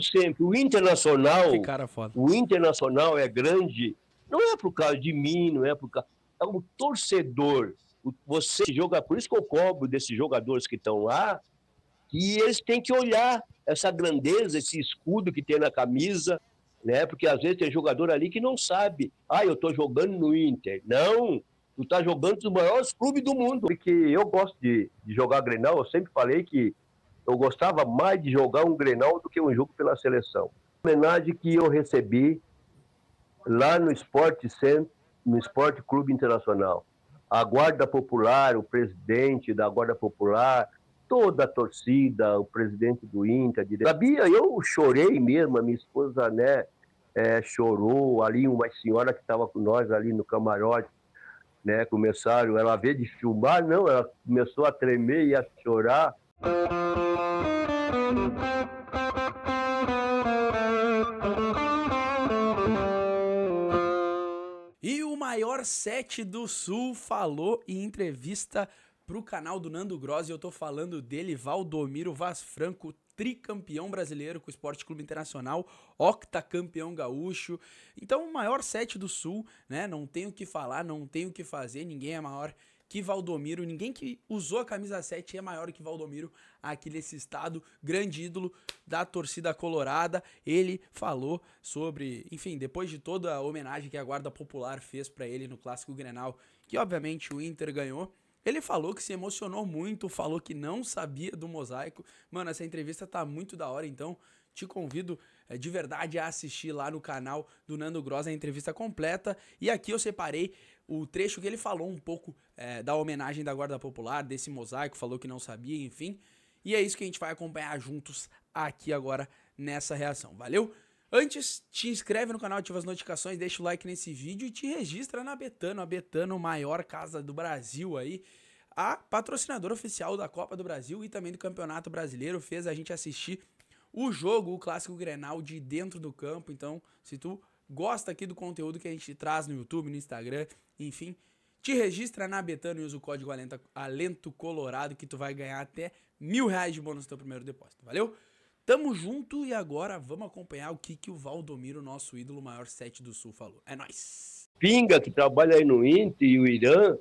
sempre, o Internacional, Que cara foda. o Internacional é grande, não é por causa de mim, não é por causa. É um torcedor. Você joga, por isso que eu cobro desses jogadores que estão lá, que eles têm que olhar essa grandeza, esse escudo que tem na camisa, né? Porque às vezes tem jogador ali que não sabe. Ah, eu estou jogando no Inter. Não, tu tá jogando nos maiores clubes do mundo. Porque eu gosto de, de jogar Grenal, eu sempre falei que eu gostava mais de jogar um Grenal do que um jogo pela seleção. Homenagem que eu recebi lá no Esporte Center, no Esporte Clube Internacional. A Guarda Popular, o presidente da Guarda Popular, toda a torcida, o presidente do Inter. dire- Sabia, eu chorei mesmo, a minha esposa, né, eh, chorou ali, uma senhora que estava com nós ali no camarote, né, começaram, ela veio de filmar, não, ela começou a tremer e a chorar, E o maior set do Sul falou em entrevista pro canal do Nando Gross, e eu tô falando dele, Valdomiro Vaz Franco, tricampeão brasileiro com o Esporte Clube Internacional, octacampeão gaúcho. Então, o maior set do Sul, né? Não tem o que falar, não tem o que fazer, ninguém é maior que Valdomiro, ninguém que usou a camisa 7 é maior que Valdomiro aqui nesse estado, grande ídolo da torcida colorada. Ele falou sobre, enfim, depois de toda a homenagem que a Guarda Popular fez pra ele no Clássico Grenal, que obviamente o Inter ganhou, ele falou que se emocionou muito, falou que não sabia do mosaico. Mano, essa entrevista tá muito da hora, então te convido eh, de verdade a assistir lá no canal do Nando Gross a entrevista completa. E aqui eu separei o trecho que ele falou um pouco eh, da homenagem da Guarda Popular, desse mosaico, falou que não sabia, enfim. E é isso que a gente vai acompanhar juntos aqui agora nessa reação, valeu? Antes, te inscreve no canal, ativa as notificações, deixa o like nesse vídeo e te registra na Betano, a Betano, maior casa do Brasil aí, a patrocinadora oficial da Copa do Brasil e também do Campeonato Brasileiro, fez a gente assistir o jogo, o clássico Grenal de dentro do campo. Então, se tu gosta aqui do conteúdo que a gente traz no YouTube, no Instagram, enfim, te registra na Betano e usa o código Alento, Alento Colorado que tu vai ganhar até mil reais de bônus no teu primeiro depósito, valeu? Tamo junto e agora vamos acompanhar o que, que o Valdomiro, nosso ídolo maior 7 do Sul, falou. É nóis! Pinga, que trabalha aí no Inter e o Irã,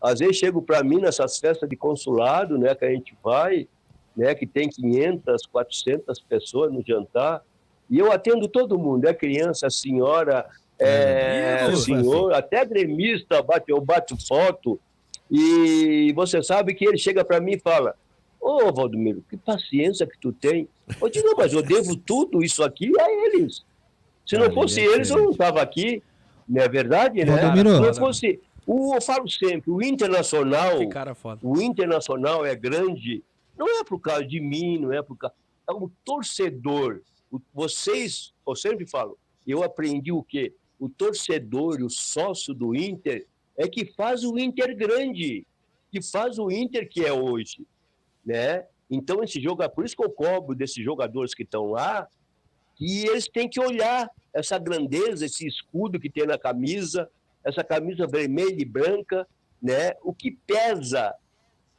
às vezes chegam para mim nessas festas de consulado, né, que a gente vai, né, que tem 500, 400 pessoas no jantar, e eu atendo todo mundo, é criança, senhora, é, É, senhor, até gremista, bate, eu bato foto, e você sabe que ele chega para mim e fala, ô Valdomiro, que paciência que tu tem. Eu digo, não, mas eu devo tudo isso aqui a eles. Se não Cara, fosse ele é eles, eu não estava aqui. Não é verdade, né? Valdomiro. Se não fosse. O, eu falo sempre, o Internacional, o Internacional é grande, não é por causa de mim, não é por causa. É um torcedor. Vocês, eu sempre falo, eu aprendi o quê? O torcedor, o sócio do Inter, é que faz o Inter grande, que faz o Inter que é hoje, né? Então esse jogo, é por isso que eu cobro desses jogadores que estão lá, que eles têm que olhar essa grandeza, esse escudo que tem na camisa, essa camisa vermelha e branca, né? O que pesa,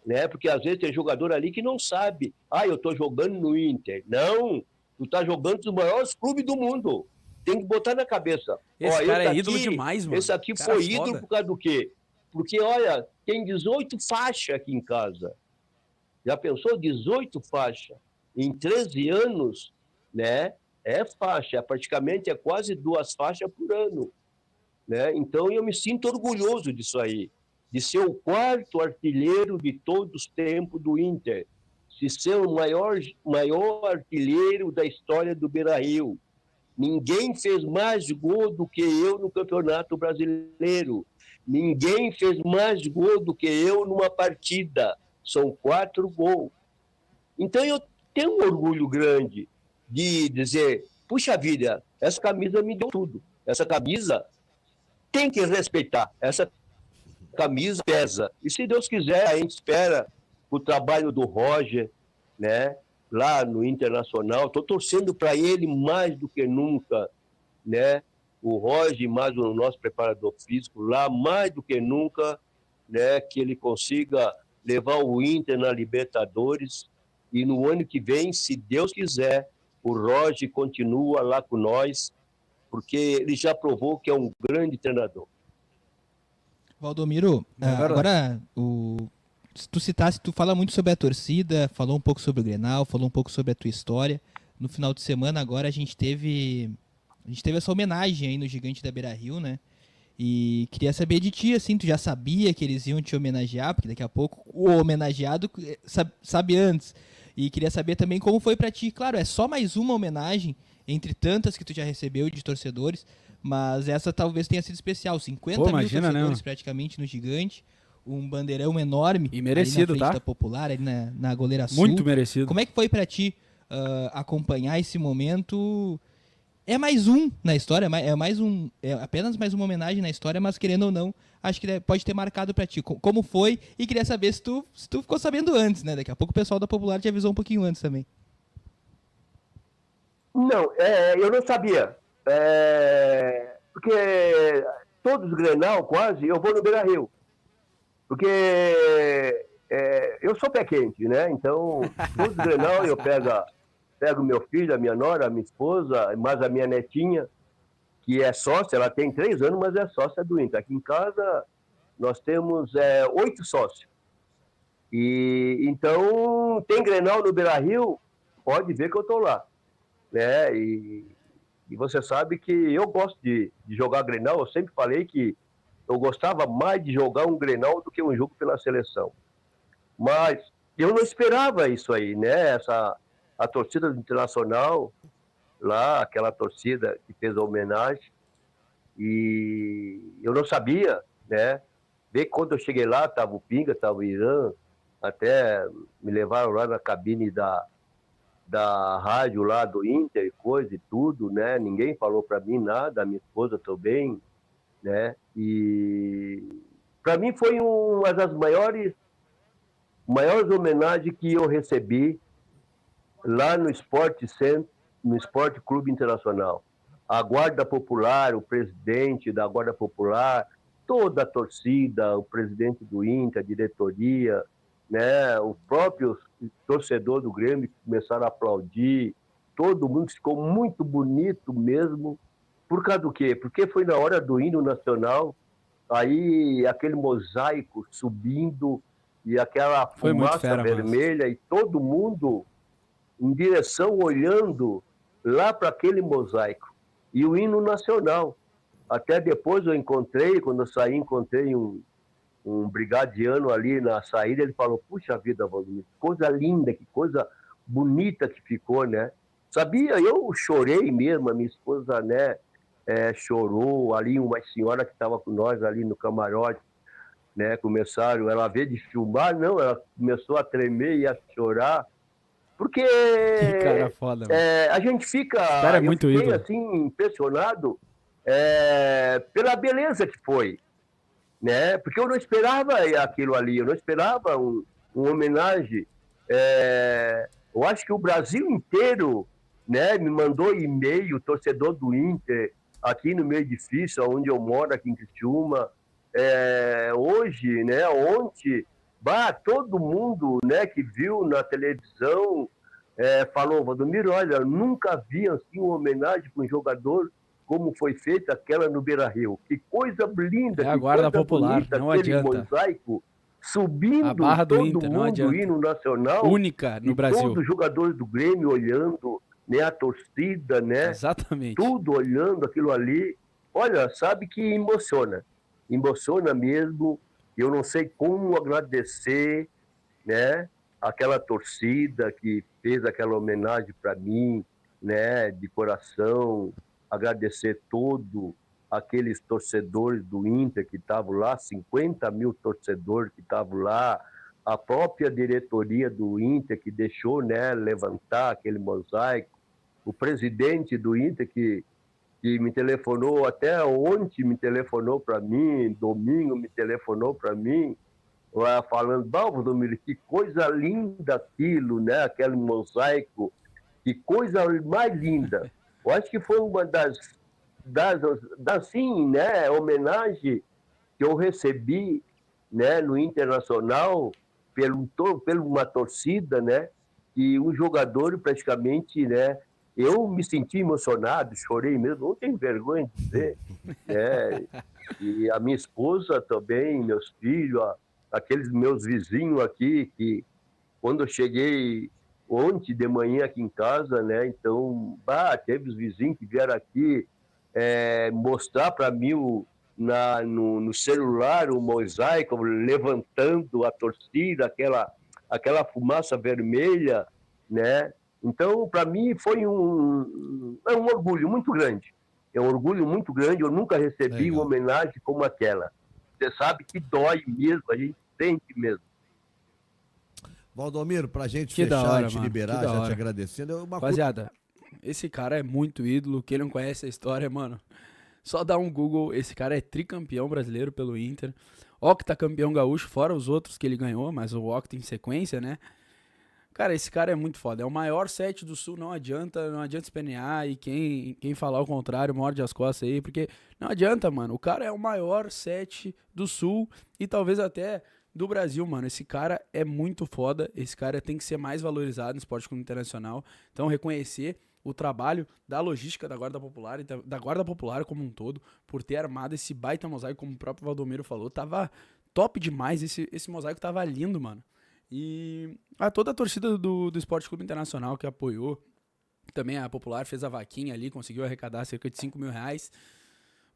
né? Porque às vezes tem jogador ali que não sabe. Ah, eu estou jogando no Inter. Não, tu tá jogando nos maiores clubes do mundo. Tem que botar na cabeça. Esse Ó, cara é ídolo aqui- demais, mano. Esse aqui Cara foi foda. ídolo por causa do quê? Porque, olha, tem 18 faixas aqui em casa. Já pensou? 18 faixas. Em 13 anos, né? É faixa. Praticamente é quase duas faixas por ano. Né? Então eu me sinto orgulhoso disso aí. De ser o quarto artilheiro de todos os tempos do Inter. De ser o maior, maior artilheiro da história do Beira-Rio. Ninguém fez mais gol do que eu no Campeonato Brasileiro. Ninguém fez mais gol do que eu numa partida. São quatro gols. Então eu tenho um orgulho grande de dizer: puxa vida, essa camisa me deu tudo. Essa camisa tem que respeitar. Essa camisa pesa. E se Deus quiser, a gente espera o trabalho do Roger, né? Lá no Internacional. Estou torcendo para ele mais do que nunca, né? O Roger, mais o nosso preparador físico, lá mais do que nunca, né? Que ele consiga levar o Inter na Libertadores e no ano que vem, se Deus quiser, o Roger continua lá com nós, porque ele já provou que é um grande treinador. Valdomiro, é agora o, se tu citasse, tu fala muito sobre a torcida, falou um pouco sobre o Grenal, falou um pouco sobre a tua história. No final de semana agora a gente teve a gente teve essa homenagem aí no Gigante da Beira Rio, né? E queria saber de ti, assim, tu já sabia que eles iam te homenagear, porque daqui a pouco o homenageado eh, sabe, sabe antes. E queria saber também como foi para ti. Claro, é só mais uma homenagem entre tantas que tu já recebeu de torcedores, mas essa talvez tenha sido especial. 50 Pô, mil imagina, né, torcedores né? praticamente no Gigante, um bandeirão enorme. E merecido, ali na tá? popular, ali na, na goleira sul. Muito merecido. Como é que foi para ti uh, acompanhar esse momento? É mais um na história, é mais um, é apenas mais uma homenagem na história, mas querendo ou não, acho que pode ter marcado para ti. Como foi? E queria saber se tu, se tu ficou sabendo antes, né? Daqui a pouco o pessoal da Popular te avisou um pouquinho antes também. Não, é, eu não sabia. É, porque todos os Grenal, quase, eu vou no Beira Rio. Porque é, eu sou pé quente, né? Então, todos os Grenal eu pego pego meu filho, a minha nora, a minha esposa, mais a minha netinha, que é sócia, ela tem três anos, mas é sócia do Inter. Aqui em casa nós temos é, oito sócios. E então tem Grenal no Beira Rio, pode ver que eu estou lá. Né? E, e, você sabe que eu gosto de, de jogar Grenal, eu sempre falei que eu gostava mais de jogar um Grenal do que um jogo pela seleção. Mas eu não esperava isso aí, né? Essa, a torcida do Internacional, lá, aquela torcida que fez a homenagem, e eu não sabia, né? Vê quando eu cheguei lá, estava o Pinga, estava o Irã, até me levaram lá na cabine da, da rádio lá do Inter, coisa e tudo, né? Ninguém falou para mim nada, a minha esposa também, né? E para mim foi uma das maiores maiores homenagens que eu recebi lá no Esporte Centro, no Esporte Clube Internacional. A Guarda Popular, o presidente da Guarda Popular, toda a torcida, o presidente do Inter, a diretoria, né, o próprio torcedor do Grêmio começaram a aplaudir, todo mundo ficou muito bonito mesmo. Por causa do quê? Porque foi na hora do hino nacional, aí aquele mosaico subindo e aquela foi fumaça vermelha e todo mundo em direção, olhando lá para aquele mosaico. E o hino nacional. Até depois eu encontrei, quando eu saí, encontrei um, um brigadiano ali na saída, ele falou, puxa vida, Valdir, que coisa linda, que coisa bonita que ficou, né? Sabia, eu chorei mesmo, a minha esposa, né, é, chorou, ali uma senhora que estava com nós ali no camarote, né, começaram, ela veio de filmar, não, ela começou a tremer e a chorar, porque cara foda, é, a gente fica cara é muito fiquei, assim impressionado é, pela beleza que foi, né? Porque eu não esperava aquilo ali, eu não esperava um, um homenagem. É, eu acho que o Brasil inteiro, né, me mandou e-mail, torcedor do Inter, aqui no meu edifício, onde eu moro, aqui em Criciúma. É, hoje, né, ontem, Bah, todo mundo né, que viu na televisão é, falou, Valdomiro, olha, nunca vi assim uma homenagem para um jogador como foi feita aquela no Beira Rio. Que coisa linda, é a guarda popular, bonita, não adianta. mosaico subindo a barra do todo Inter, mundo, hino nacional. Única no Brasil. Todos os jogadores do Grêmio olhando, né, a torcida, né? Exatamente. Tudo olhando aquilo ali. Olha, sabe que emociona. Emociona mesmo eu não sei como agradecer, né, aquela torcida que fez aquela homenagem para mim, né, de coração, agradecer todo aqueles torcedores do Inter que estavam lá, 50 mil torcedores que estavam lá, a própria diretoria do Inter que deixou né, levantar aquele mosaico, o presidente do Inter que que me telefonou até ontem, me telefonou para mim, domingo me telefonou para mim, falando, Balvo Domingos, que coisa linda aquilo, né? Aquele mosaico, que coisa mais linda. Eu acho que foi uma das, das, das sim, né, homenagem que eu recebi, né, no Internacional, pelo, pelo uma torcida, né, e um jogador praticamente, né, eu me senti emocionado, chorei mesmo, não tenho vergonha de dizer. né? E a minha esposa também, meus filhos, aqueles meus vizinhos aqui, que quando eu cheguei ontem de manhã aqui em casa, né? Então, bah, teve os vizinhos que vieram aqui é, mostrar para mim o, na, no, no, celular o mosaico levantando a torcida, aquela, aquela fumaça vermelha, né? Então, para mim, foi um, é um orgulho muito grande. É um orgulho muito grande. Eu nunca recebi Legal. uma homenagem como aquela. Você sabe que dói mesmo, a gente sente mesmo. Valdomiro, pra gente que fechar hora, e te mano. liberar, já te agradecendo. É uma Rapaziada, esse cara é muito ídolo. Quem não conhece a história, mano, só dá um Google. Esse cara é tricampeão brasileiro pelo Inter. Octacampeão gaúcho, fora os outros que ele ganhou, mas o Octa em sequência, né? Cara, esse cara é muito foda. É o maior set do Sul, não adianta, não adianta espernear. E quem, quem falar o contrário, morde as costas aí, porque não adianta, mano. O cara é o maior set do Sul e talvez até do Brasil, mano. Esse cara é muito foda. Esse cara tem que ser mais valorizado no esporte como internacional. Então, reconhecer o trabalho da logística da Guarda Popular e da, da Guarda Popular como um todo, por ter armado esse baita mosaico, como o próprio Valdomiro falou. Tava top demais. Esse, esse mosaico tava lindo, mano. E a toda a torcida do, do Esporte Clube Internacional que apoiou. Também a Popular fez a vaquinha ali, conseguiu arrecadar cerca de 5 mil reais.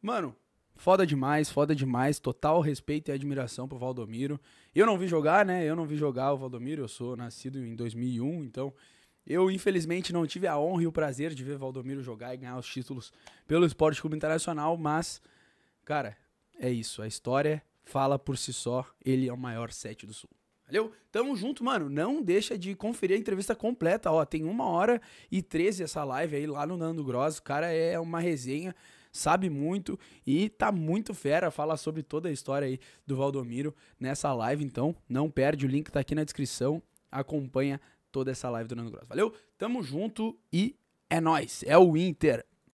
Mano, Foda demais, foda demais. Total respeito e admiração pro Valdomiro. Eu não vi jogar, né? Eu não vi jogar o Valdomiro. Eu sou nascido em 2001, então eu infelizmente não tive a honra e o prazer de ver Valdomiro jogar e ganhar os títulos pelo Esporte Clube Internacional, mas, cara, é isso. A história fala por si só. Ele é o maior sete do Sul. Valeu? Tamo junto, mano. Não deixa de conferir a entrevista completa. Ó, tem uma hora e treze essa live aí lá no Nando Gross. O cara é uma resenha sabe muito e tá muito fera, fala sobre toda a história aí do Valdomiro nessa live, então não perde, o link tá aqui na descrição, acompanha toda essa live do Nando Gross. Valeu? Tamo junto e é nós, é o Inter.